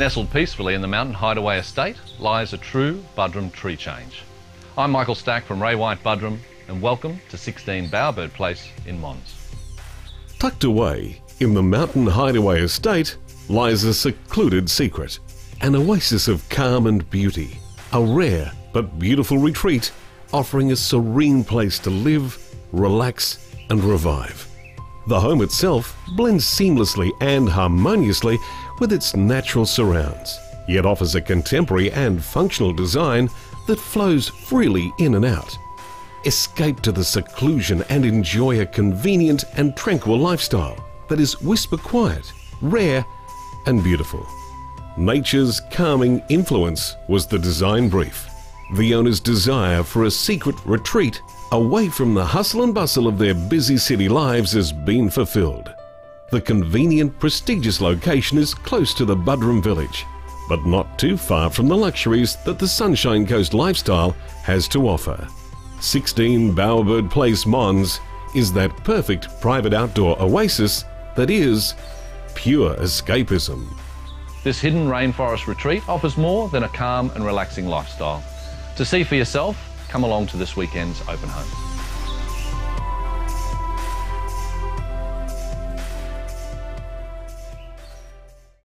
Nestled peacefully in the mountain hideaway estate lies a true Buderim tree change. I'm Michael Stack from Ray White Buderim and welcome to 16 Bowerbird Place in Mons. Tucked away in the mountain hideaway estate lies a secluded secret, an oasis of calm and beauty, a rare but beautiful retreat offering a serene place to live, relax and revive. The home itself blends seamlessly and harmoniously with its natural surrounds, yet offers a contemporary and functional design that flows freely in and out. Escape to the seclusion and enjoy a convenient and tranquil lifestyle that is whisper quiet, rare and beautiful. Nature's calming influence was the design brief. The owner's desire for a secret retreat away from the hustle and bustle of their busy city lives has been fulfilled. The convenient, prestigious location is close to the Buderim village, but not too far from the luxuries that the Sunshine Coast lifestyle has to offer. 16 Bowerbird Place Mons is that perfect private outdoor oasis that is pure escapism. This hidden rainforest retreat offers more than a calm and relaxing lifestyle. To see for yourself, come along to this weekend's open home.